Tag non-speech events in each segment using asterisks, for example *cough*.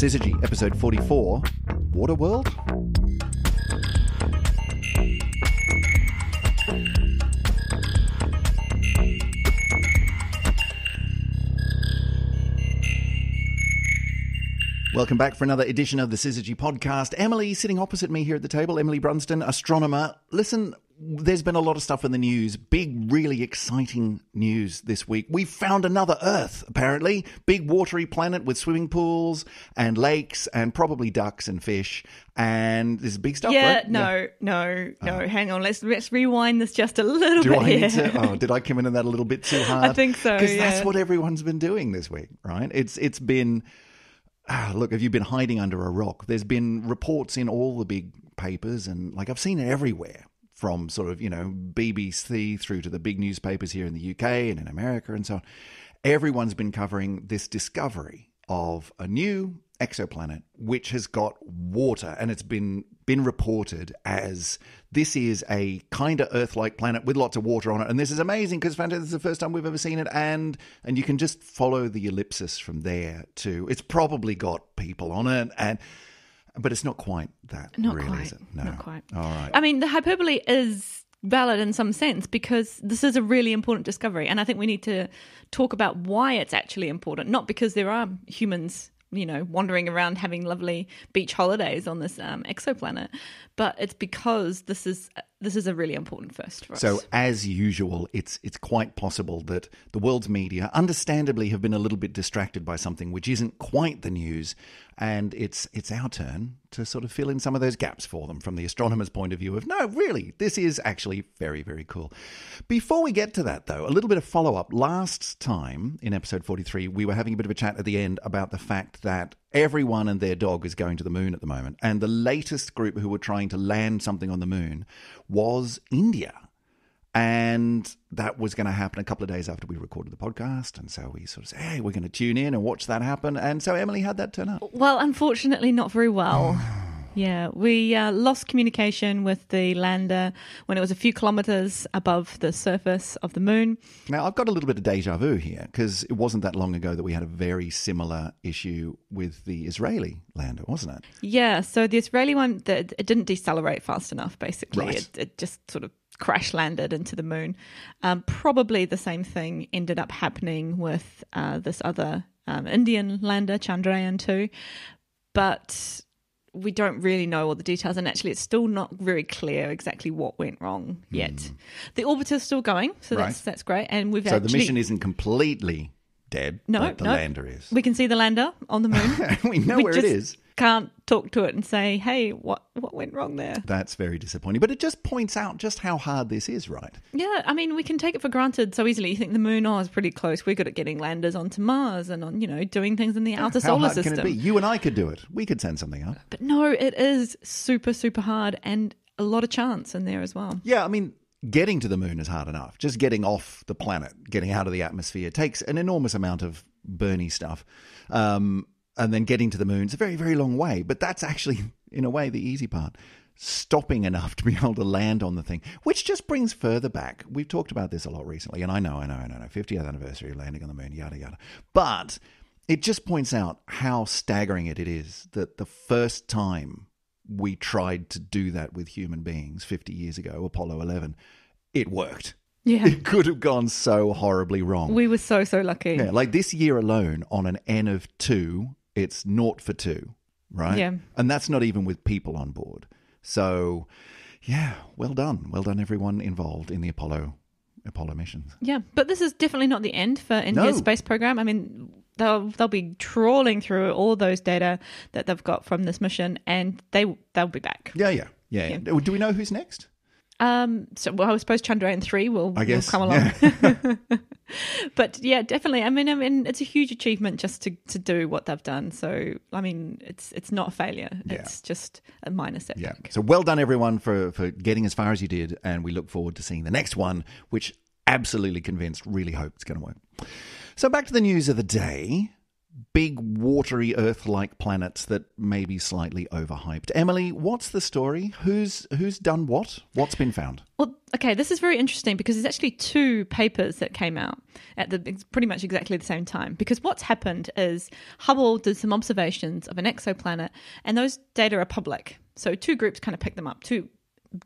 Syzygy, episode 44 Waterworld? Welcome back for another edition of the Syzygy podcast. Emily sitting opposite me here at the table, Emily Brunsden, astronomer. Listen, there's been a lot of stuff in the news. Big, really exciting news this week. We found another Earth, apparently. Big watery planet with swimming pools and lakes and probably ducks and fish. And this is big stuff, Yeah, right? no, no, no. Hang on. Let's let's rewind this just a little Do bit I here. need to? *laughs* Oh, did I come into that a little bit too hard? I think so, Because yeah. that's what everyone's been doing this week, right? It's it's been. Ah, look, have you been hiding under a rock? There's been reports in all the big papers, and like I've seen it everywhere, from sort of you know BBC through to the big newspapers here in the UK and in America and so on. Everyone's been covering this discovery of a new exoplanet which has got water and it's been been reported as this is a kind of earth-like planet with lots of water on it and this is amazing because this is the first time we've ever seen it and and you can just follow the ellipsis from there too it's probably got people on it and but it's not quite that Not really quite. is it no Not quite. all right I mean, the hyperbole is valid in some sense because this is a really important discovery, and I think we need to talk about why it's actually important. Not because there are humans, you know, wandering around having lovely beach holidays on this um, exoplanet, but it's because this is this is a really important first for us. So, as usual, it's it's quite possible that the world's media, understandably, have been a little bit distracted by something which isn't quite the news, and it's it's our turn to sort of fill in some of those gaps for them from the astronomer's point of view. Of no, really, this is actually very very cool. Before we get to that, though, a little bit of follow up. Last time in episode forty three, we were having a bit of a chat at the end about the fact that everyone and their dog is going to the moon at the moment, and the latest group who were trying to land something on the moon was India. And that was going to happen a couple of days after we recorded the podcast. And so we sort of said, hey, we're going to tune in and watch that happen. And so Emily had that turn up. Well, unfortunately, not very well. *sighs* Yeah, we uh, lost communication with the lander when it was a few kilometers above the surface of the moon. Now, I've got a little bit of deja vu here because it wasn't that long ago that we had a very similar issue with the Israeli lander, wasn't it? Yeah, so the Israeli one, it didn't decelerate fast enough, basically. Right. It, it just sort of crash landed into the moon. Um, probably the same thing ended up happening with uh, this other um, Indian lander, Chandrayaan 2. But we don't really know all the details, and actually, it's still not very clear exactly what went wrong yet. Hmm. The orbiter's still going, so that's. Right. that's great. And we've So actually the mission isn't completely dead, no, but the no. lander is. We can see the lander on the moon. *laughs* we know we where just it is. Can't talk to it and say, "Hey, what what went wrong there?" That's very disappointing. But it just points out just how hard this is, right? Yeah, I mean, we can take it for granted so easily. You think the moon, oh, is pretty close. We're good at getting landers onto Mars and on, you know, doing things in the outer how solar hard system. can it be? You and I could do it. We could send something up. But no, it is super, super hard and a lot of chance in there as well. Yeah, I mean, getting to the moon is hard enough. Just getting off the planet, getting out of the atmosphere, takes an enormous amount of burny stuff. Um, and then getting to the moon is a very, very long way. But that's actually, *laughs* in a way, the easy part. Stopping enough to be able to land on the thing, which just brings further back. We've talked about this a lot recently, and I know, I know, I know, 50th anniversary of landing on the moon, yada, yada. But it just points out how staggering it is that the first time we tried to do that with human beings 50 years ago, Apollo 11, it worked. Yeah. It could have gone so horribly wrong. We were so, so lucky. yeah, like this year alone, on an N of two, it's naught for two, right? Yeah. And that's not even with people on board. So, yeah, well done. Well done, everyone involved in the Apollo Apollo missions. Yeah, but this is definitely not the end for India's No. space program. I mean, they'll they'll be trawling through all those data that they've got from this mission, and they they'll be back. Yeah, yeah, yeah. yeah. Do we know who's next? Um, so well, I suppose Chandrayaan three will, I guess, will come along. *laughs* *laughs* but yeah, definitely. I mean, I mean, it's a huge achievement just to, to do what they've done. So I mean, it's it's not a failure. Yeah. It's just a minor setback. Yeah. So well done, everyone, for for getting as far as you did, and we look forward to seeing the next one, which absolutely convinced, really hope it's going to work. So back to the news of the day. Big watery Earth-like planets that may be slightly overhyped. Emily, what's the story? Who's who's done what? What's been found? Well, okay, this is very interesting because there's actually two papers that came out at the pretty much exactly the same time. Because what's happened is Hubble did some observations of an exoplanet, and those data are public. So two groups kind of picked them up. Two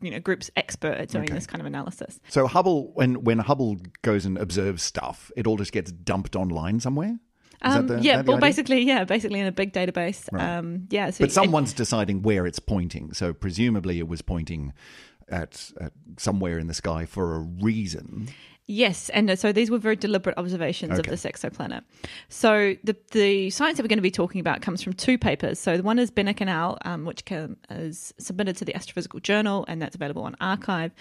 you know groups expert at doing Okay. this kind of analysis. So Hubble, when when Hubble goes and observes stuff, it all just gets dumped online somewhere. Um, the, yeah, well, basically, yeah, basically in a big database. Right. Um, yeah, so But someone's deciding where it's pointing. So presumably it was pointing at, at somewhere in the sky for a reason. Yes, and uh, so these were very deliberate observations of this exoplanet. So the the science that we're going to be talking about comes from two papers. So the one is Benneke and al, um, which can, is submitted to the Astrophysical Journal, and that's available on arXiv.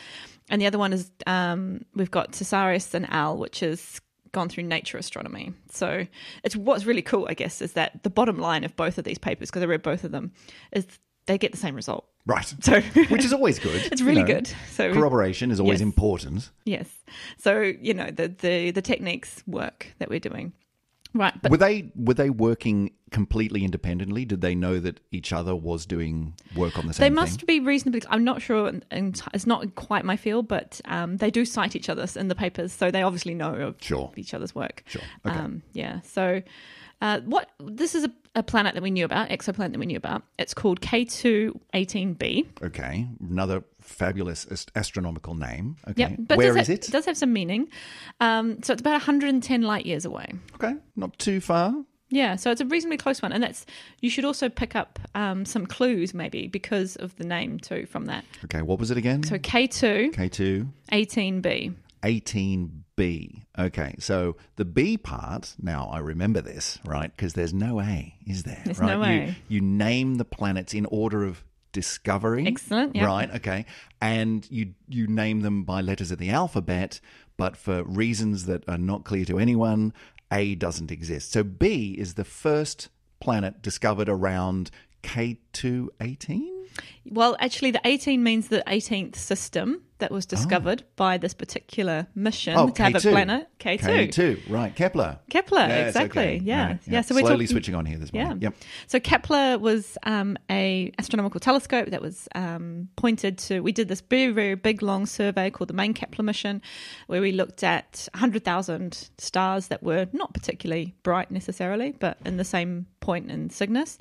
And the other one is um, we've got Tsiaras and al, which is gone through Nature Astronomy. So it's what's really cool, I guess, is that the bottom line of both of these papers, because I read both of them, is they get the same result. Right. So *laughs* Which is always good. it's you really know. good. So Corroboration is always Yes. important. Yes. So, you know, the, the, the techniques work that we're doing. Right. But were they were they working completely independently? Did they know that each other was doing work on the same? they must thing? be reasonably, I'm not sure, and, it's not quite my field, but um, they do cite each other in the papers. So they obviously know of Sure. each other's work. Sure. Okay. Um, yeah. So, uh, what this is a, a planet that we knew about, exoplanet that we knew about. It's called K2-18b. Okay, another fabulous ast- astronomical name. Okay. But where does ha- it? does have some meaning. Um, so it's about 110 light years away. Okay, not too far. Yeah, so it's a reasonably close one, and that's you should also pick up um, some clues maybe because of the name too from that. Okay, what was it again? So K two K two. eighteen B. 18B. Okay, so the B part, now I remember this, right? Because there's no A, is there? There's right? no You- A. You, name the planets in order of discovery. Excellent, yeah. Right, okay. And you you name them by letters of the alphabet, but for reasons that are not clear to anyone, A doesn't exist. So B is the first planet discovered around K2-18? Well, actually, the eighteen means the eighteenth system that was discovered by this particular mission Oh, to have a K2. planet K two. K2, right. Kepler. Kepler, Yes, exactly. okay. Yeah. Right, yeah, So we're slowly talking, switching on here this Yeah. morning. Yep. So Kepler was um, a astronomical telescope that was um, pointed to. We did this very very big long survey called the main Kepler mission, where we looked at hundred thousand stars that were not particularly bright necessarily, but in the same point in Cygnus.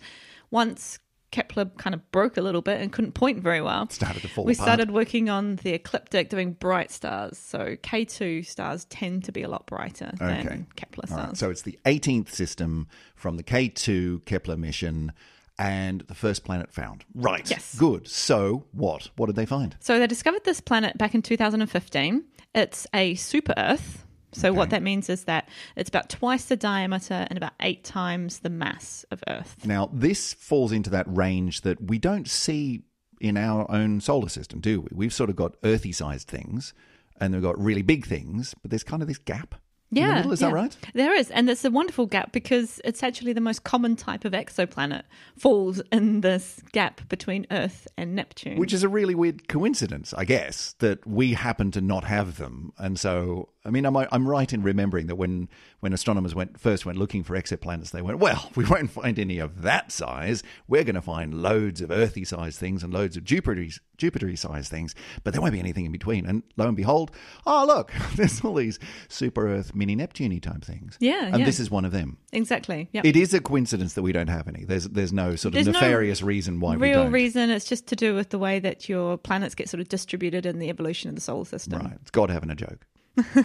Once Kepler kind of broke a little bit and couldn't point very well. Started to fall we apart. started working on the ecliptic, doing bright stars. So K2 stars tend to be a lot brighter Okay. than Kepler stars. right. So it's the 18th system from the K2 Kepler mission and the first planet found. Right. Yes. Good. So what? What did they find? So they discovered this planet back in 2015. It's a super Earth. So what that means is that it's about twice the diameter and about eight times the mass of Earth. Now, this falls into that range that we don't see in our own solar system, do we? We've sort of got earthy sized things and we've got really big things, but there's kind of this gap Yeah, middle. Is yeah. that right? There is, and it's a wonderful gap because it's actually the most common type of exoplanet falls in this gap between Earth and Neptune. Which is a really weird coincidence, I guess, that we happen to not have them. And so, I mean, I'm, I'm right in remembering that when, when astronomers went first went looking for exoplanets, they went, well, *laughs* we won't find any of that size. We're going to find loads of Earthy sized things and loads of Jupiter Jupiter sized things, but there won't be anything in between. And lo and behold, oh, look, *laughs* there's all these super Earth, mini Neptune type things. Yeah, And yeah. this is one of them. exactly. Yeah. It is a coincidence that we don't have any. There's, there's no sort of There's no nefarious reason why we Real don't. reason it's just to do with the way that your planets get sort of distributed in the evolution of the solar system. Right. It's God having a joke. *laughs*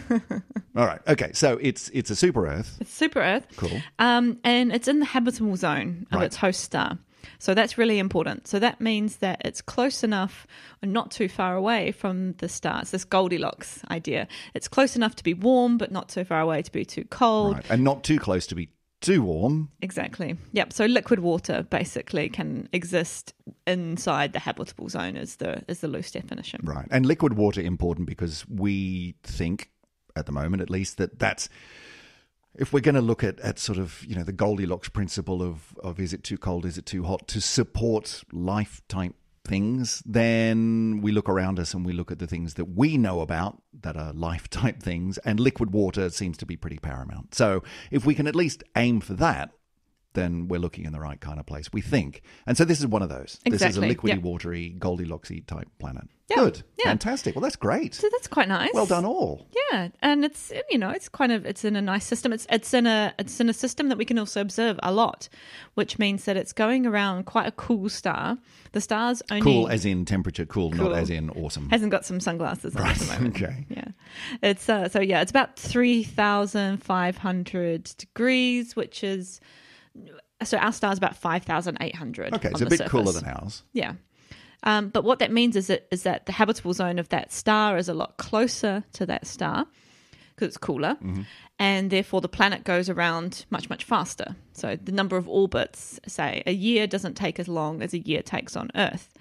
All right. Okay. So it's it's a super Earth. It's super Earth. Cool. Um, and it's in the habitable zone of Right. its host star. So that's really important. So that means that it's close enough and not too far away from the star. It's this Goldilocks idea. It's close enough to be warm, but not too far away to be too cold. Right. And not too close to be too warm. Exactly. Yep. So liquid water basically can exist inside the habitable zone is the is the loose definition. Right. And liquid water important because we think at the moment at least that that's if we're going to look at, at sort of you know the Goldilocks principle of of is it too cold is it too hot to support life type things then we look around us and we look at the things that we know about that are life type things and liquid water seems to be pretty paramount. So if we can at least aim for that then we're looking in the right kind of place, we think. And so this is one of those. This is a liquidy, yep. watery, Goldilocksy type planet. Yeah, Good. Fantastic. Well, that's great. So that's quite nice. Well done, all. Yeah, and it's you know it's kind of it's in a nice system. It's it's in a it's in a system that we can also observe a lot, which means that it's going around quite a cool star. The star's only Cool as in temperature, cool, Cool. not as in awesome. hasn't got some sunglasses on at the moment. *laughs* Okay. Yeah, it's uh, so yeah, it's about three thousand five hundred degrees, which is so our star is about five thousand eight hundred. Okay, it's a bit cooler than ours. Yeah. Um, but what that means is that, is that the habitable zone of that star is a lot closer to that star because it's cooler, and therefore the planet goes around much, much faster. So the number of orbits, say, a year doesn't take as long as a year takes on Earth.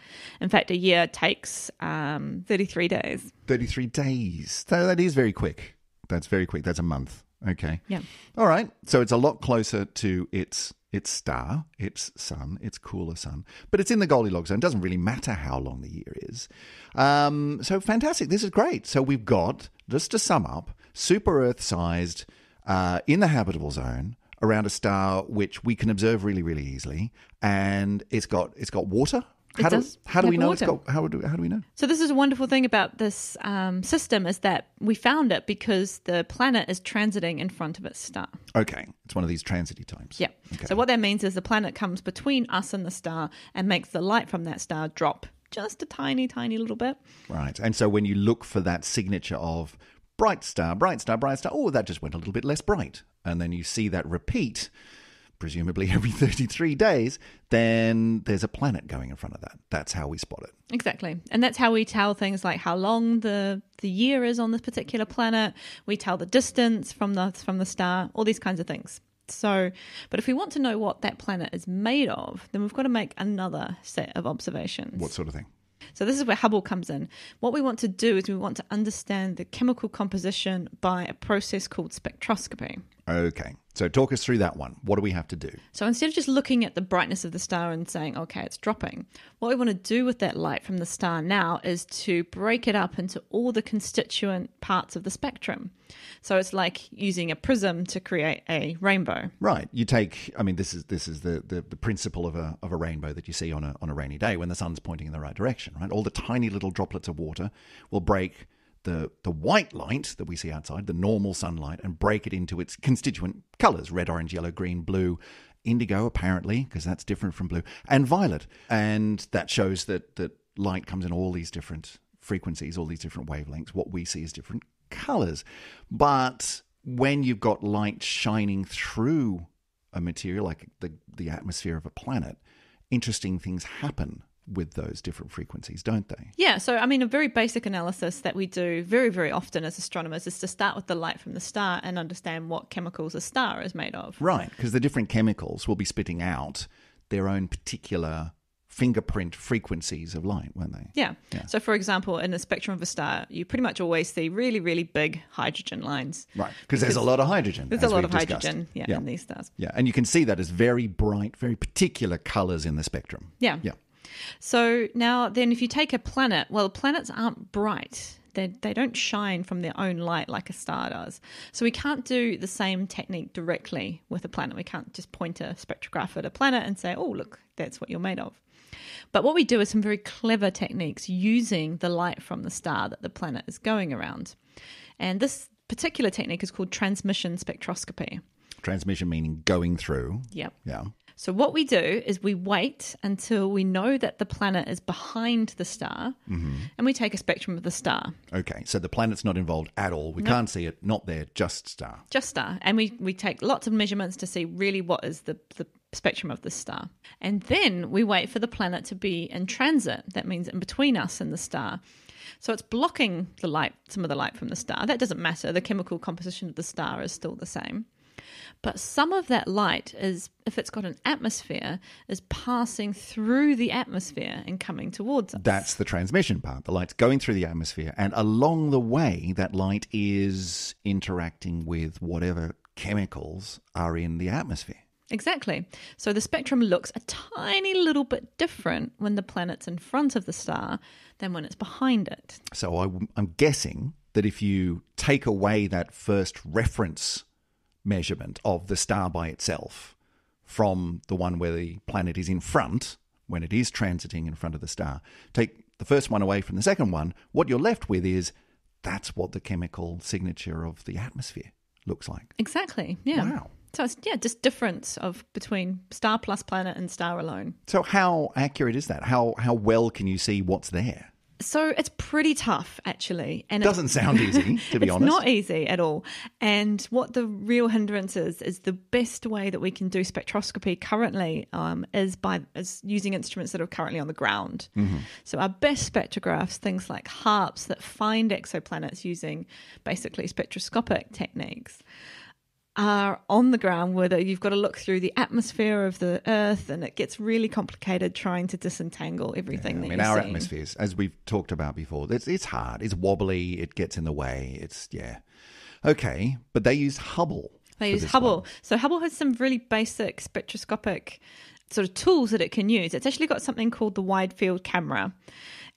In fact, a year takes um, 33 days. 33 days. So that is very quick. That's very quick. That's a month. Okay. Yeah. All right. So it's a lot closer to its its star, its sun, its cooler sun, but it's in the Goldilocks zone. It doesn't really matter how long the year is. Um, so fantastic. This is great. So we've got just to sum up, super Earth sized uh, in the habitable zone around a star which we can observe really, really easily, and it's got it's got water. How do, how do we know water. it's got how do how do we know? So this is a wonderful thing about this um, system is that we found it because the planet is transiting in front of its star. Okay, it's one of these transity times. Yeah. So what that means is the planet comes between us and the star and makes the light from that star drop just a tiny, tiny little bit. Right. And so when you look for that signature of bright star, bright star, bright star, oh, that just went a little bit less bright. And then you see that repeat, presumably every *laughs* 33 days, then there's a planet going in front of that. That's how we spot it. Exactly. And that's how we tell things like how long the the year is on this particular planet. We tell the distance from the from the star, all these kinds of things. So, but if we want to know what that planet is made of, then we've got to make another set of observations. What sort of thing? So this is where Hubble comes in. What we want to do is we want to understand the chemical composition by a process called spectroscopy. Okay. So talk us through that one. What do we have to do? So instead of just looking at the brightness of the star and saying, okay, it's dropping, what we want to do with that light from the star now is to break it up into all the constituent parts of the spectrum. So it's like using a prism to create a rainbow. Right. You take I mean this is this is the, the, the principle of a of a rainbow that you see on a on a rainy day when the sun's pointing in the right direction, right? All the tiny little droplets of water will break the the white light that we see outside, the normal sunlight, and break it into its constituent colours, red, orange, yellow, green, blue, indigo apparently, because that's different from blue, and violet. And that shows that that light comes in all these different frequencies, all these different wavelengths. What we see is different colors. But when you've got light shining through a material like the, the atmosphere of a planet, interesting things happen with those different frequencies, don't they? Yeah, so I mean, a very basic analysis that we do very, very often as astronomers is to start with the light from the star and understand what chemicals a star is made of. Right, because the different chemicals will be spitting out their own particular fingerprint frequencies of light, won't they? Yeah. Yeah. So, for example, in the spectrum of a star, you pretty much always see really, really big hydrogen lines. Right, because there's a lot of hydrogen. There's a lot of discussed. hydrogen yeah, yeah. in these stars. Yeah, and you can see that as very bright, very particular colors in the spectrum. Yeah. Yeah. So now, then, if you take a planet, well, planets aren't bright. They, they don't shine from their own light like a star does. So we can't do the same technique directly with a planet. We can't just point a spectrograph at a planet and say, oh, look, that's what you're made of. But what we do is some very clever techniques using the light from the star that the planet is going around. And this particular technique is called transmission spectroscopy. Transmission meaning going through. Yep. Yeah. So what we do is we wait until we know that the planet is behind the star, mm-hmm. and we take a spectrum of the star, Okay, so the planet's not involved at all. We can't see it, not there, just star. just star, and we we take lots of measurements to see really what is the the spectrum of the star, and then we wait for the planet to be in transit. That means in between us and the star. So it's blocking the light, some of the light from the star. That doesn't matter. The chemical composition of the star is still the same. But some of that light is, if it's got an atmosphere, is passing through the atmosphere and coming towards us. That's the transmission part. The light's going through the atmosphere, and along the way, that light is interacting with whatever chemicals are in the atmosphere. Exactly. So the spectrum looks a tiny little bit different when the planet's in front of the star than when it's behind it. So I, am guessing that if you take away that first reference measurement of the star by itself from the one where the planet is in front when it is transiting in front of the star. Take the first one away from the second one, what you're left with is that's what the chemical signature of the atmosphere looks like. Exactly. Yeah. Wow. So it's yeah, just difference of between star plus planet and star alone. So how accurate is that? How how well can you see what's there? So it's pretty tough, actually, and Doesn't sound easy, to *laughs* be it's honest. not easy at all. And what the real hindrance is is the best way that we can do spectroscopy currently um, is by is using instruments that are currently on the ground. Mm-hmm. So our best spectrographs, things like HARPS that find exoplanets using basically spectroscopic techniques. Are on the ground where you've got to look through the atmosphere of the Earth, and it gets really complicated trying to disentangle everything I that mean, our seeing. atmospheres, as we've talked about before, it's, it's hard. It's wobbly. It gets in the way. It's yeah, okay. But they use Hubble. They use Hubble. one. So Hubble has some really basic spectroscopic sort of tools that it can use. It's actually got something called the wide field camera,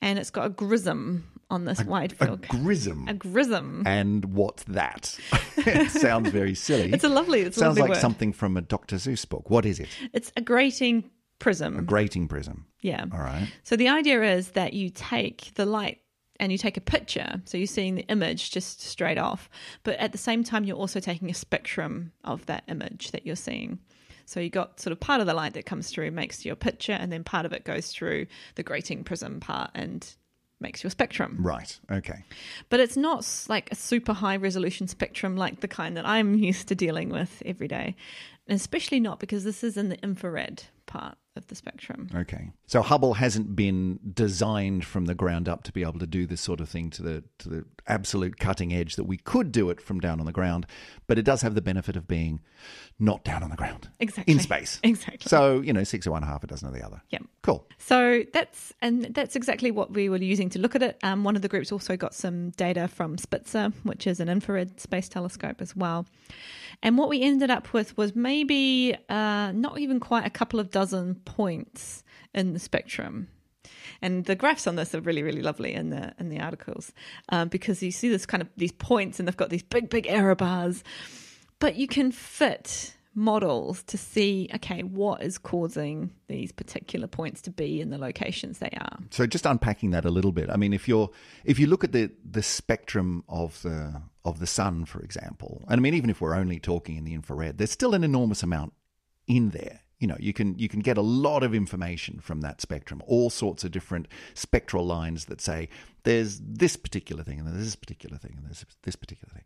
and it's got a grism on this wide field. A grism. a grism. and what's that? *laughs* it sounds very silly. It's a lovely. It's a sounds lovely like word. something from a Dr. Seuss book. What is it? It's a grating prism. A grating prism. yeah. All right. So the idea is that you take the light and you take a picture. So you're seeing the image just straight off. But at the same time, you're also taking a spectrum of that image that you're seeing. So you got sort of part of the light that comes through makes your picture, and then part of it goes through the grating prism part and makes your spectrum. Right. Okay. But it's not like a super high resolution spectrum like the kind that I'm used to dealing with every day. And especially not because this is in the infrared part of the spectrum. Okay. So Hubble hasn't been designed from the ground up to be able to do this sort of thing to the to the absolute cutting edge that we could do it from down on the ground, but it does have the benefit of being not down on the ground. Exactly. In space. Exactly. So, you know, six of one, half a dozen of the other. Yep. Cool. So that's and that's exactly what we were using to look at it. Um, one of the groups also got some data from Spitzer, which is an infrared space telescope as well. And what we ended up with was maybe uh, not even quite a couple of dozen points in the spectrum. And the graphs on this are really, really lovely in the in the articles um, because you see this kind of these points, and they've got these big, big error bars. But you can fit models to see, okay, what is causing these particular points to be in the locations they are. So just unpacking that a little bit. I mean, if you're if you look at the the spectrum of the of the sun, for example, and I mean, even if we're only talking in the infrared, there's still an enormous amount in there. You know, you can you can get a lot of information from that spectrum, all sorts of different spectral lines that say there's this particular thing and there's this particular thing and there's this particular thing.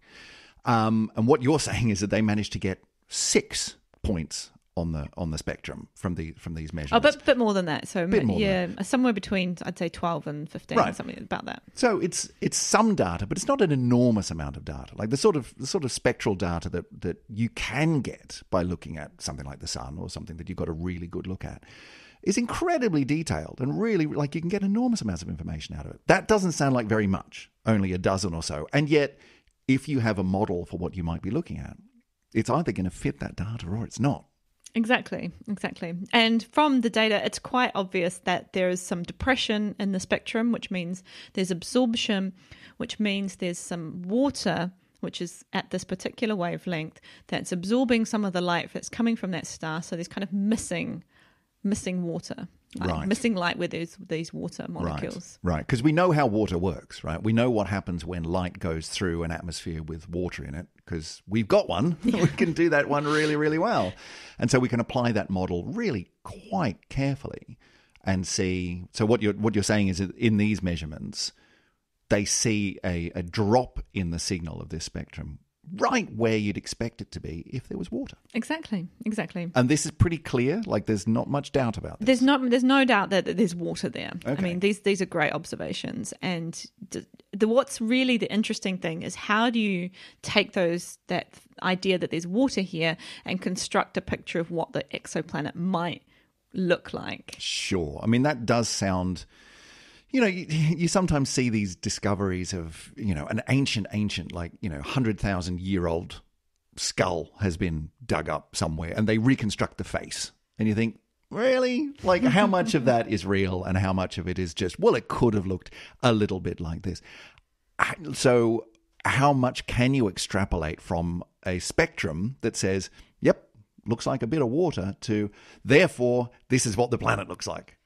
Um, and what you're *laughs* saying is that they managed to get six points on the on the spectrum from the from these Oh, measurements. but bit more than that. So yeah, somewhere between I'd say twelve and fifteen, Right. something about that. So it's it's some data, but it's not an enormous amount of data. Like the sort of the sort of spectral data that that you can get by looking at something like the sun or something that you've got a really good look at is incredibly detailed and really like you can get enormous amounts of information out of it. That doesn't sound like very much, only a dozen or so. And yet if you have a model for what you might be looking at, it's either going to fit that data or it's not. Exactly, exactly. And from the data, it's quite obvious that there is some depression in the spectrum, which means there's absorption, which means there's some water, which is at this particular wavelength, that's absorbing some of the light that's coming from that star. So there's kind of missing, missing water, like Right. missing light with these these water molecules. Right, right. Because we know how water works, right? We know what happens when light goes through an atmosphere with water in it because we've got one. *laughs* we can do that one really, really well. And so we can apply that model really quite carefully and see. So what you're what you're saying is that in these measurements, they see a, a drop in the signal of this spectrum right where you'd expect it to be if there was water. Exactly, exactly. And this is pretty clear. Like there's not much doubt about this. There's not. There's no doubt that, that there's water there. I mean, these these are great observations, and d- the what's really the interesting thing is how do you take those that idea that there's water here and construct a picture of what the exoplanet might look like? Sure. I mean, that does sound. You know, you, *laughs* you sometimes see these discoveries of, you know, an ancient, ancient, like, you know, 100,000 year old skull has been dug up somewhere and they reconstruct the face. And you think, really? Like, how much of that is real and how much of it is just, well, it could have looked a little bit like this. So, how much can you extrapolate from a spectrum that says, yep, looks like a bit of water to therefore this is what the planet looks like.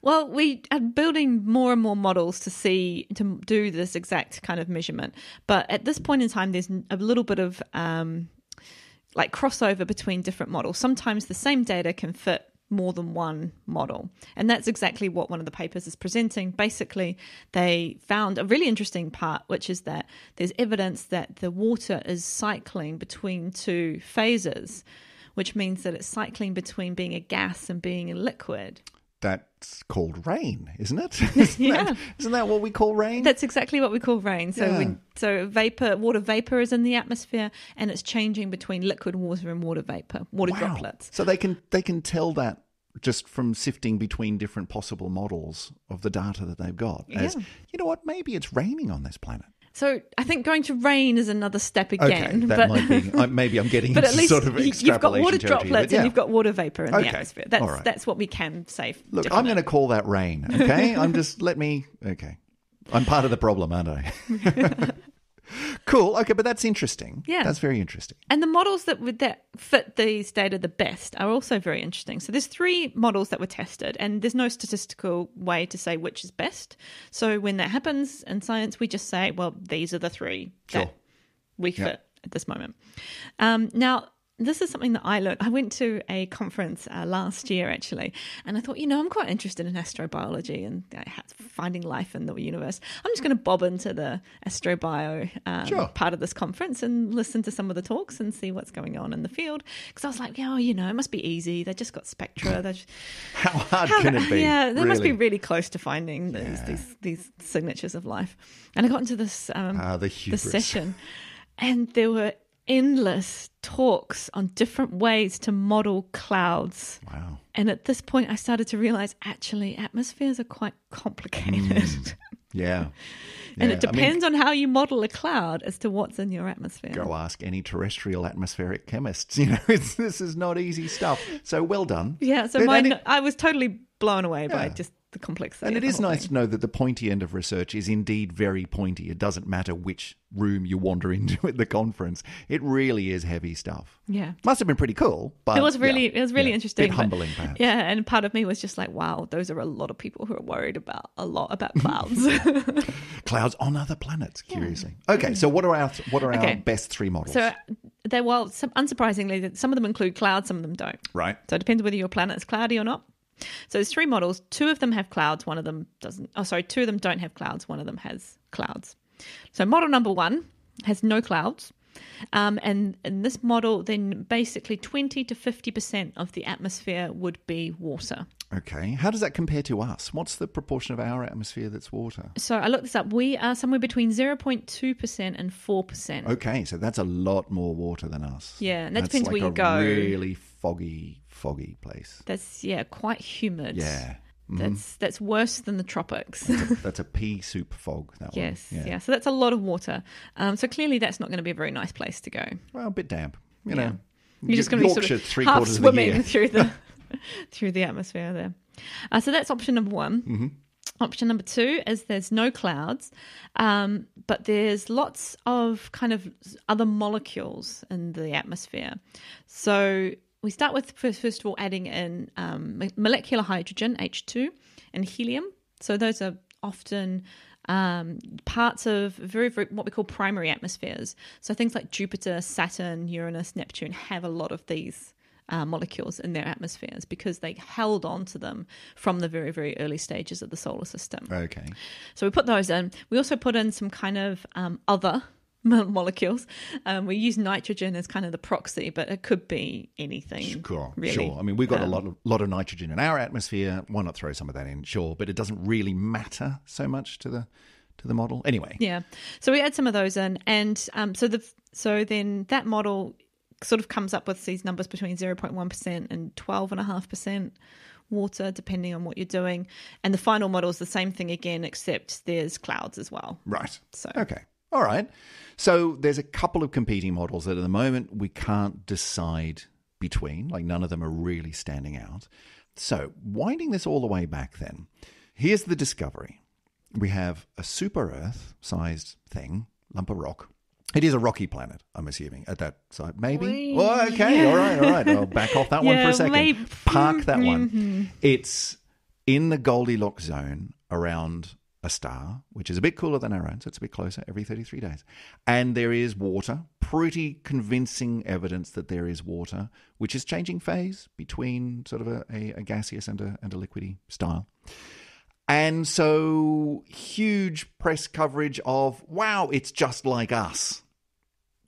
Well, we are building more and more models to see to do this exact kind of measurement, but at this point in time, there's a little bit of um, like crossover between different models. Sometimes the same data can fit more than one model. And that's exactly what one of the papers is presenting. Basically, they found a really interesting part, which is that there's evidence that the water is cycling between two phases, which means that it's cycling between being a gas and being a liquid. That's called rain, isn't it? *laughs* *laughs* isn't Yeah. That, isn't that what we call rain? That's exactly what we call rain. So, Yeah. we, so vapor, water vapor is in the atmosphere, and it's changing between liquid water and water vapor, water Wow. droplets. So they can they can tell that just from sifting between different possible models of the data that they've got. As Yeah. you know what, maybe it's raining on this planet. So I think going to rain is another step again. okay, that but, might be. Uh, *laughs* maybe I'm getting but at least sort of you- you've got water droplets yeah. and you've got water vapor in Okay, the atmosphere. That's right. that's what we can say. Look, I'm going to call that rain. Okay, I'm just let me. Okay, I'm part of the problem, aren't I? *laughs* cool. Okay, but that's interesting. Yeah. that's very interesting. And the models that would that fit these data the best are also very interesting. So there's three models that were tested, and there's no statistical way to say which is best. So when that happens in science, we just say, well, these are the three Sure. that we fit at this moment. Um, now. This is something that I learned. I went to a conference uh, last year, actually, and I thought, you know, I'm quite interested in astrobiology and uh, finding life in the universe. I'm just going to bob into the astrobio um, Sure. part of this conference and listen to some of the talks and see what's going on in the field. Because I was like, yeah, oh, you know, it must be easy. They just got spectra. Just, *laughs* How hard how- can it be? Yeah, they must be Really? really close to finding these Yeah. these, these signatures of life. And I got into this um, Ah, the the session, and there were endless talks on different ways to model clouds. Wow. And at this point, I started to realize actually atmospheres are quite complicated. Mm. Yeah. *laughs* and Yeah, it I mean, depends on how you model a cloud as to what's in your atmosphere. go ask any terrestrial atmospheric chemists. *laughs* You know, it's, this is not easy stuff. So well done. Yeah, so And- it- I was totally blown away by just the complexity. And it is nice thing. to know that the pointy end of research is indeed very pointy. It doesn't matter which room you wander into *laughs* at the conference. It really is heavy stuff. Yeah. Must have been pretty cool. But It was really, yeah, it was really yeah, interesting. Bit but- humbling, perhaps. Yeah, and part of me was just like, wow, those are a lot of people who are worried about a lot about *laughs* clouds. *laughs* Clouds on other planets. Curiously. Okay, so what are our what are Okay. our best three models? so they, well, some, unsurprisingly, some of them include clouds, some of them don't. right. So it depends whether your planet is cloudy or not. So there's three models. Two of them have clouds. One of them doesn't. Oh, sorry. Two of them don't have clouds. One of them has clouds. So model number one has no clouds. Um, and in this model, then basically 20 to 50% of the atmosphere would be water. Okay. How does that compare to us? What's the proportion of our atmosphere that's water? So I looked this up. We are somewhere between 0.2% and 4%. Okay, so that's a lot more water than us. Yeah, and that That's depends like where you a go. Really foggy, foggy place. That's, yeah, quite humid. Yeah. That's, that's worse than the tropics. That's a *laughs* pea soup fog. That yes. one. Yeah. So that's a lot of water. Um, so clearly that's not going to be a very nice place to go. Well, a bit damp. You Yeah. know, You're just going to be sort of three half quarters of the swimming year. through the *laughs* *laughs* through the atmosphere there. Uh, so that's option number one. Mm-hmm. Option number two is there's no clouds, um, but there's lots of kind of other molecules in the atmosphere. So we start with first, first of all adding in um, molecular hydrogen H2 and helium. So those are often um, parts of very, very what we call primary atmospheres. So things like Jupiter, Saturn, Uranus, Neptune have a lot of these uh, molecules in their atmospheres because they held on to them from the very, very early stages of the solar system. Okay. So we put those in. We also put in some kind of um, other *laughs* molecules. Um, we use nitrogen as kind of the proxy, but it could be anything. Sure, really. sure. I mean, we've got a Um, lot of lot of nitrogen in our atmosphere. Why not throw some of that in? Sure, but it doesn't really matter so much to the to the model anyway. Yeah. So we add some of those in, and um, so the so then that model sort of comes up with these numbers between zero point one percent and twelve and a half percent water, depending on what you're doing. And the final model is the same thing again, except there's clouds as well. Right. So Okay. All right. So there's a couple of competing models that at the moment we can't decide between. Like none of them are really standing out. So winding this all the way back then, here's the discovery. We have a super Earth sized thing, lump of rock, It is a rocky planet, I'm assuming, at that site. Maybe. Well, okay, all right, all right. I'll back off that one for a second. maybe- Park that one. Mhm. It's in the Goldilocks zone around a star, which is a bit cooler than our own, so it's a bit closer every 33 days. And there is water, pretty convincing evidence that there is water, which is changing phase between sort of a, a, a gaseous and a, and a liquidy style. And so, huge press coverage of, wow, it's just like us.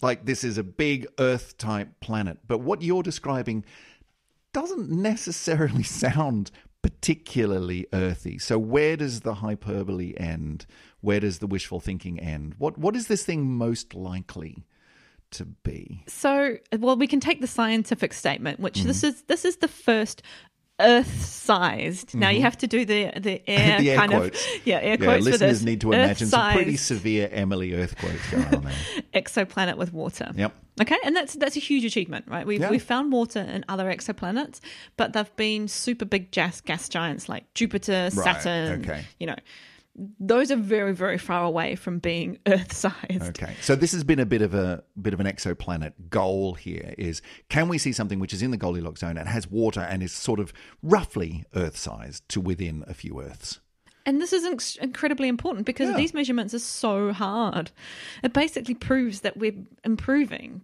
Like, this is a big Earth type planet. But what you're describing doesn't necessarily *laughs* sound particularly earthy. So, where does the hyperbole end? Where does the wishful thinking end? What What is this thing most likely to be? So, well, we can take the scientific statement, which this mm. is this is the first Earth-sized. Now you mm-hmm. have to do the the air *laughs* The air kind quotes. of *laughs* yeah air Yeah, quotes for listeners need to imagine some pretty severe Emily Earth quotes going on there. *laughs* exoplanet with water. Yep. Okay, and that's that's a huge achievement, right? We've Yeah. we've found water in other exoplanets, but they've been super big gas gas giants like Jupiter, Saturn. okay. You know, those are very very far away from being *laughs* Earth-sized. Okay, so this has been a bit of a bit of an exoplanet goal here. Is can we see something which is in the Goldilocks zone and has water and is sort of roughly Earth-sized to within a few Earths? And this is incredibly important because Yeah. these measurements are so hard. It basically proves that we're improving.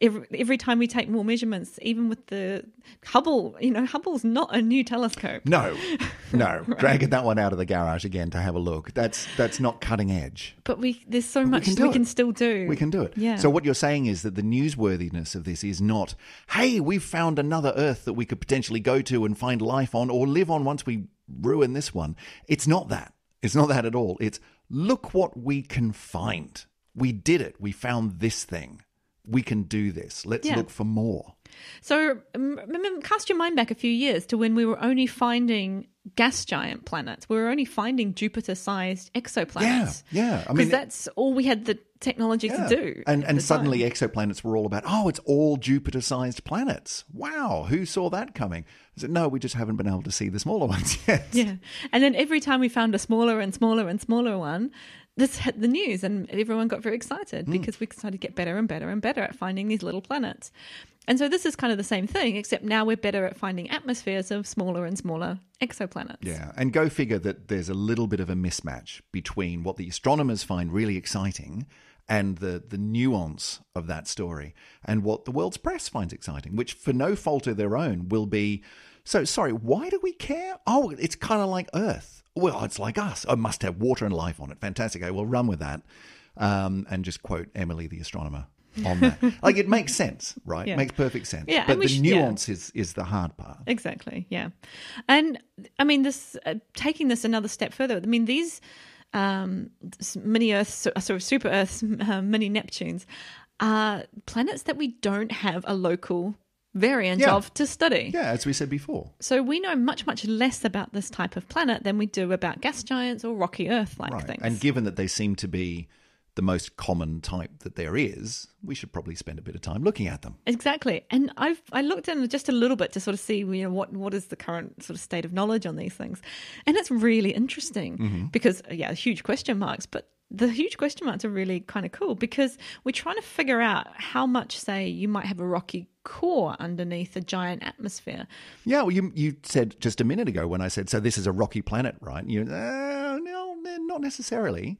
But every, every time we take more measurements, even with the Hubble, you know, Hubble's not a new telescope. No, *laughs* no, dragging that one out of the garage again to have a look. That's that's not cutting edge. But we there's so much can we can still do. We can do it. Yeah. So what you're saying is that the newsworthiness of this is not, hey, we've found another Earth that we could potentially go to and find life on or live on once we ruin this one. It's not that. It's not that at all. It's look what we can find. We did it. We found this thing. We can do this. Let's Yeah. look for more. So um, cast your mind back a few years to when we were only finding gas giant planets. We were only finding Jupiter-sized exoplanets. Yeah, yeah. I because mean, that's all we had the technology Yeah. to do. And and suddenly time. exoplanets were all about, oh, it's all Jupiter sized planets. Wow, who saw that coming? I said, no, we just haven't been able to see the smaller *laughs* ones yet. Yeah. And then every time we found a smaller and smaller and smaller one, this hit the news and everyone got very excited Hmm. because we started to get better and better and better at finding these little planets. And so this is kind of the same thing, except now we're better at finding atmospheres of smaller and smaller exoplanets. Yeah, and go figure that there's a little bit of a mismatch between what the astronomers find really exciting and the, the nuance of that story and what the world's press finds exciting, which for no fault of their own will be so sorry, why do we care? Oh, it's kind of like Earth. Well, it's like us. I must have water and life on it. Fantastic. I will run with that. Um, and just quote Emily the astronomer on that. *laughs* like it makes sense, right? Yeah. Makes perfect sense. Yeah, but the should- yeah. nuance is is the hard part. Exactly. Yeah, and I mean this. Uh, taking this another step further, I mean these um, mini Earths, uh, sort of super Earths, uh, *laughs* mini Neptunes, are planets that we don't have a local variant Yeah. of to study. Yeah, as we said before. So we know much, much less about this type of planet than we do about gas giants or rocky Earth-like Right. things. And given that they seem to be the most common type that there is, we should probably spend a bit of time looking at them. Exactly, and I've I looked in just a little bit to sort of see you know what what is the current sort of state of knowledge on these things, and it's really interesting Mm-hmm. because yeah, huge question marks, but the huge question marks are really kind of cool because we're trying to figure out how much say you might have a rocky core underneath a giant atmosphere. Yeah, well, you you said just a minute ago when I said, so this is a rocky planet, right? You, uh, no, not necessarily.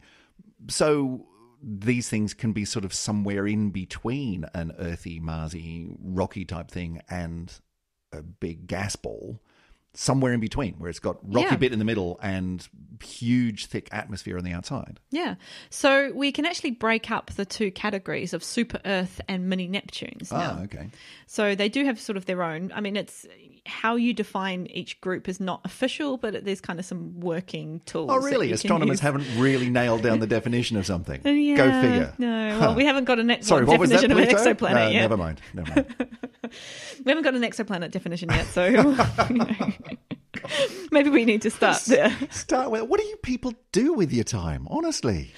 So these things can be sort of somewhere in between an earthy, Marsy, rocky type thing and a big gas ball. Somewhere in between, where it's got rocky Yeah. bit in the middle and huge, thick atmosphere on the outside. Yeah, so we can actually break up the two categories of super Earth and mini Neptunes. now. Ah, okay. So they do have sort of their own. I mean, it's how you define each group is not official, but there's kind of some working tools. Oh, really? Astronomers haven't really nailed down the *laughs* definition of something. Yeah, Go figure. No, well, we haven't got a net Sorry, what was that? definition of an exoplanet Uh, yet. Never mind. Never mind. *laughs* We haven't got an exoplanet definition yet, so *laughs* you know. maybe we need to start there. Start with what do you people do with your time? Honestly.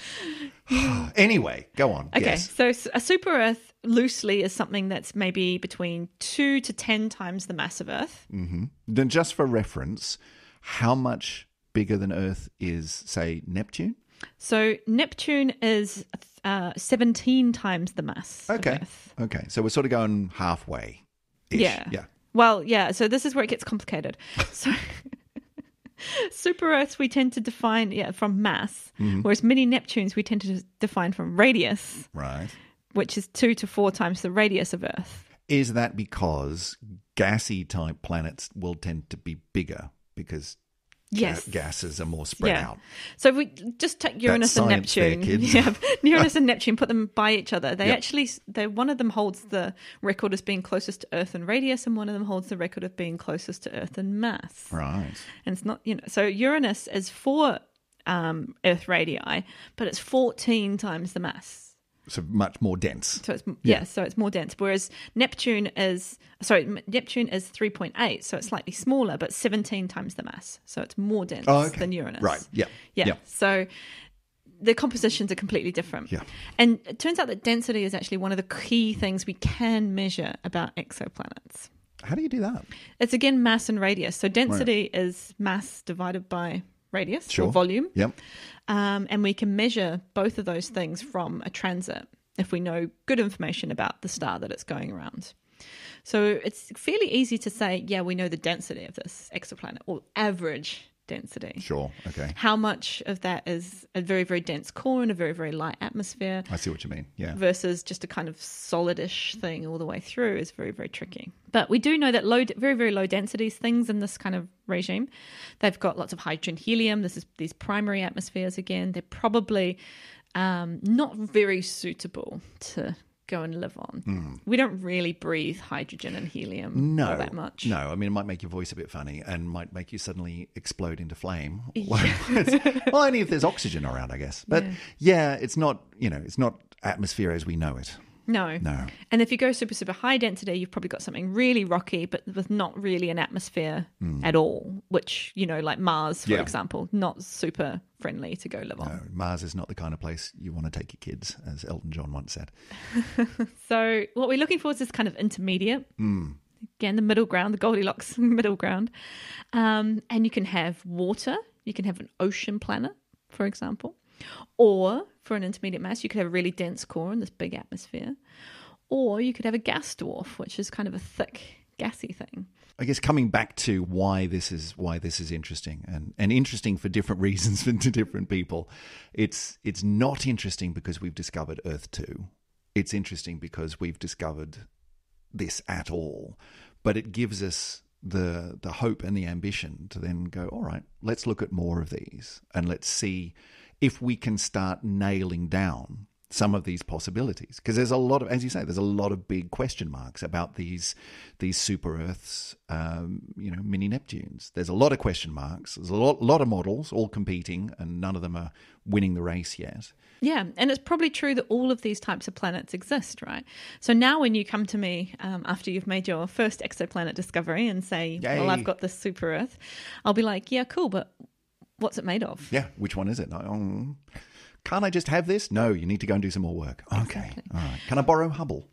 *sighs* anyway, go on. Okay, Yes. so a super Earth loosely is something that's maybe between two to ten times the mass of Earth. Then, just for reference, how much bigger than Earth is, say, Neptune? So Neptune is uh, 17 times the mass. of Okay. Earth. Okay. So we're sort of going halfway. Yeah. Yeah. Well, yeah. So this is where it gets complicated. *laughs* So *laughs* super Earths we tend to define yeah from mass, Mm-hmm. whereas mini Neptunes we tend to define from radius, Right. Which is two to four times the radius of Earth. Is that because gassy type planets will tend to be bigger because ga- gases are more spread yeah. out? So if we just take Uranus and there, Neptune, kids. *laughs* yeah, Uranus and *laughs* Neptune, put them by each other. They Yep. actually, they one of them holds the record as being closest to Earth in radius, and one of them holds the record of being closest to Earth in mass. Right. And it's not, you know, so Uranus is four um, Earth radii, but it's fourteen times the mass. So much more dense. So it's yeah. so it's more dense. Whereas Neptune is sorry, Neptune is three point eight, so it's slightly smaller, but seventeen times the mass. So it's more dense Oh, okay. than Uranus. Right. Yeah. Yeah. Yeah. So the compositions are completely different. Yeah. And it turns out that density is actually one of the key things we can measure about exoplanets. How do you do that? It's again mass and radius. So density is mass divided by radius Sure. or volume. Yep. Um, and we can measure both of those things from a transit if we know good information about the star that it's going around. So it's fairly easy to say, yeah, we know the density of this exoplanet or average density. Sure. Okay. How much of that is a very, very dense core and a very, very light atmosphere I see what you mean. Yeah. versus just a kind of solidish thing all the way through is very, very tricky. But we do know that low, very, very low densities things in this kind of regime, they've got lots of hydrogen, helium. This is these primary atmospheres again. They're probably um, not very suitable to go and live on. Hmm. We don't really breathe hydrogen and helium. No, all that much. No, I mean it might make your voice a bit funny and might make you suddenly explode into flame. *laughs* *laughs* well, only if there's oxygen around, I guess. But yeah. it's not. You know, it's not atmosphere as we know it. No. No. And if you go super, super high density, you've probably got something really rocky, but with not really an atmosphere at all, which, you know, like Mars, for. Yeah. example, not super friendly to go live on. No, Mars is not the kind of place you want to take your kids, as Elton John once said. *laughs* So what we're looking for is this kind of intermediate. Hmm. Again, the middle ground, the Goldilocks *laughs* middle ground. Um, and you can have water, you can have an ocean planet, for example. Or for an intermediate mass, you could have a really dense core and this big atmosphere. Or you could have a gas dwarf, which is kind of a thick, gassy thing. I guess coming back to why this is why this is interesting and, and interesting for different *laughs* reasons to different people. It's it's not interesting because we've discovered Earth two. It's interesting because we've discovered this at all. But it gives us the the hope and the ambition to then go, all right, let's look at more of these and let's see if we can start nailing down some of these possibilities. Because there's a lot of as you say there's a lot of big question marks about these these super earths um, you know mini neptunes. There's a lot of question marks. There's a lot, lot of models all competing and none of them are winning the race yet. Yeah, and it's probably true that all of these types of planets exist, right? So now, when you come to me um, after you've made your first exoplanet discovery and say, "Well, I've got this super Earth," I'll be like, "Yeah, cool, but what's it made of?" yeah which one is it? Um, can't i just have this? No you need to go and do some more work. Okay all right. Can i borrow hubble?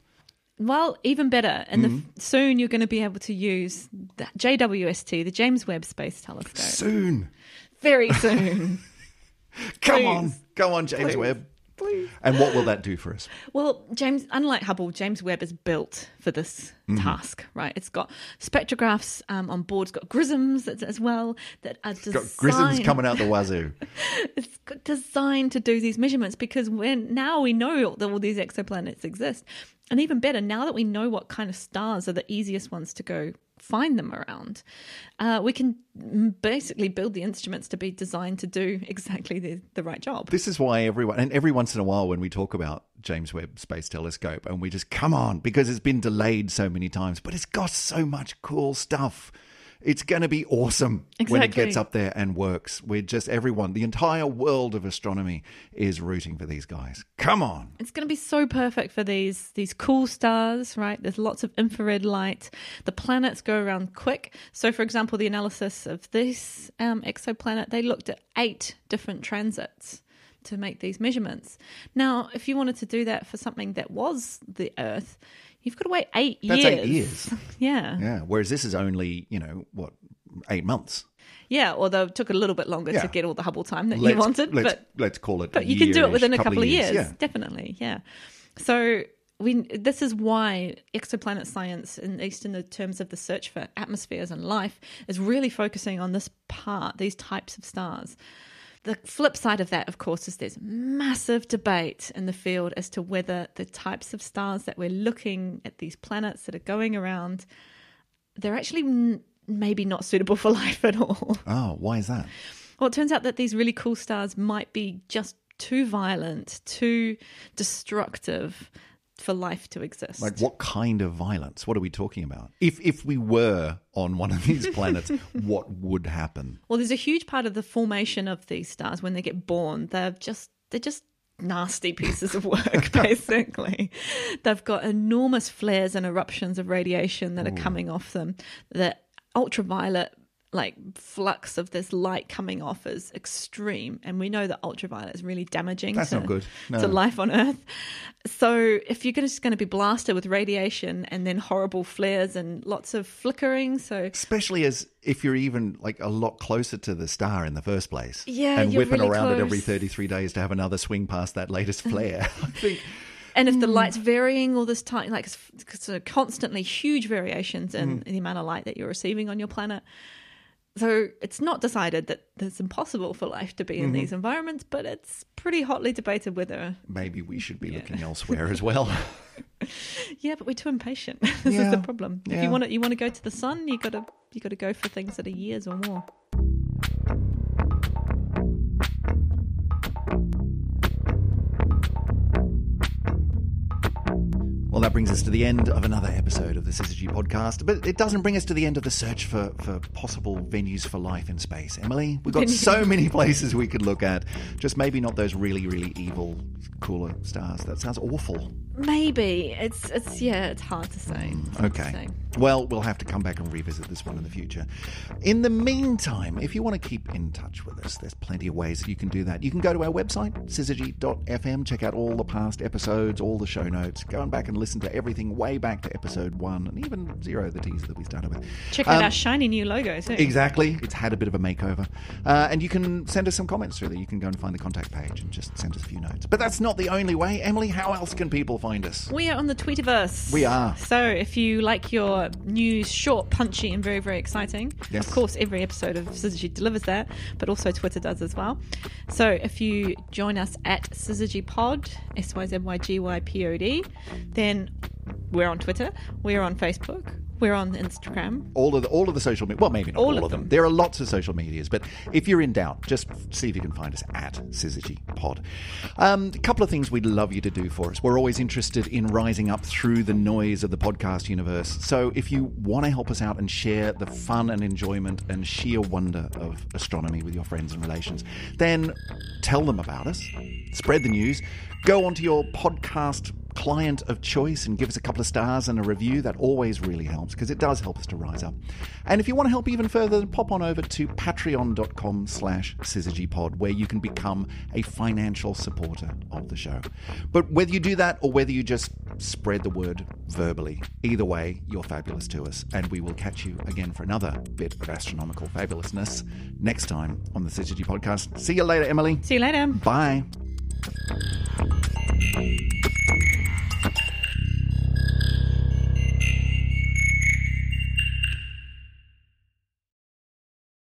Well, even better, and Mm-hmm. the, soon you're going to be able to use the JWST, the James Webb Space Telescope, soon? Very soon. *laughs* come Please. on. Go on james Please. webb Please. and what will that do for us *laughs* Well, James, unlike Hubble, James Webb is built for this Mm-hmm. task, right? It's got spectrographs um, on board. It's got grisms as, as well that are designed. got grisms coming out the wazoo *laughs* It's designed to do these measurements because when now we know that all these exoplanets exist, and even better, now that we know what kind of stars are the easiest ones to go find them around, uh, we can basically build the instruments to be designed to do exactly the, the right job. This is why everyone, and every once in a while when we talk about James Webb Space Telescope, and we just come on because it's been delayed so many times, but it's got so much cool stuff. It's going to be awesome when it gets up there and works. We're just everyone, the entire world of astronomy is rooting for these guys. Come on. It's going to be so perfect for these these cool stars, right? There's lots of infrared light. The planets go around quick. So, for example, the analysis of this um, exoplanet, they looked at eight different transits to make these measurements. Now, if you wanted to do that for something that was the Earth, you've got to wait eight That's years. eight years. *laughs* yeah. Yeah. Whereas this is only, you know, what, eight months. Yeah, although it took a little bit longer Yeah. to get all the Hubble time that let's, you wanted, let's, but let's call it. but you can do it within a couple, of years, Yeah. definitely. Yeah. So we this is why exoplanet science, at least in the terms of the search for atmospheres and life, is really focusing on this part, these types of stars. The flip side of that, of course, is there's massive debate in the field as to whether the types of stars that we're looking at these planets that are going around, they're actually n- maybe not suitable for *laughs* life at all. Oh, why is that? Well, it turns out that these really cool stars might be just too violent, too destructive for life to exist. Like, what kind of violence? What are we talking about? If if we were on one of these *laughs* planets, what would happen? Well, there's a huge part of the formation of these stars when they get born. They're just they're just nasty pieces of work, *laughs* basically. They've got enormous flares and eruptions of radiation that are coming off them. The ultraviolet like flux of this light coming off is extreme and we know that ultraviolet is really damaging That's to, not good. No. to life on earth so if you're just going to be blasted with radiation and then horrible flares and lots of flickering so Especially as if you're even like a lot closer to the star in the first place. Yeah, and whipping really around it every 33 days to have another swing past that latest *laughs* flare. I think And if the Hmm. light's varying all this time, like sort of constantly huge variations in, Hmm. in the amount of light that you're receiving on your planet. So it's not decided that it's impossible for life to be Mm-hmm. in these environments, but it's pretty hotly debated whether. maybe we should be looking *laughs* elsewhere as well. *laughs* Yeah, but we're too impatient. *laughs* this is the problem. If yeah. you want to, you want to go to the sun, you got to you got to go for things that are years or more. That brings us to the end of another episode of the Syzygy podcast, but it doesn't bring us to the end of the search for, for possible venues for life in space. Emily, we've got so *laughs* many places we could look at, just maybe not those really, really evil, cooler stars. That sounds awful. Maybe it's it's yeah, it's hard to say. Mm, it's to Okay. Well, we'll have to come back and revisit this one in the future. In the meantime, if you want to keep in touch with us, there's plenty of ways that you can do that. You can go to our website, syzygy.fm, check out all the past episodes, all the show notes, go back and listen to everything way back to episode one and even zero, the teaser that we started with. Check out Um, our shiny new logo too. Exactly. It's had a bit of a makeover. Uh, and you can send us some comments through there. You can go and find the contact page and just send us a few notes. But that's not the only way. Emily, how else can people find us? We are on the Tweetiverse. We are. So if you like your news short, punchy, and very, very exciting, Yes. of course, every episode of Syzygy delivers that, but also Twitter does as well. So if you join us at Syzygy Pod, S Y Z Y G Y P O D, then we're on Twitter, we're on Facebook, we're on Instagram. all of the all of the social media. Well, maybe not all, All of them. them. There are lots of social medias, but if you're in doubt, just see if you can find us at Syzygy Pod. Um, a couple of things we'd love you to do for us. We're always interested in rising up through the noise of the podcast universe. So if you want to help us out and share the fun and enjoyment and sheer wonder of astronomy with your friends and relations, then tell them about us. Spread the news. Go onto your podcast client of choice and give us a couple of stars and a review. That always really helps because it does help us to rise up. And if you want to help even further, pop on over to patreon.com slash syzygypod where you can become a financial supporter of the show. But whether you do that or whether you just spread the word verbally, either way, you're fabulous to us. And we will catch you again for another bit of astronomical fabulousness next time on the Syzygy podcast. See you later, Emily. See you later. Bye.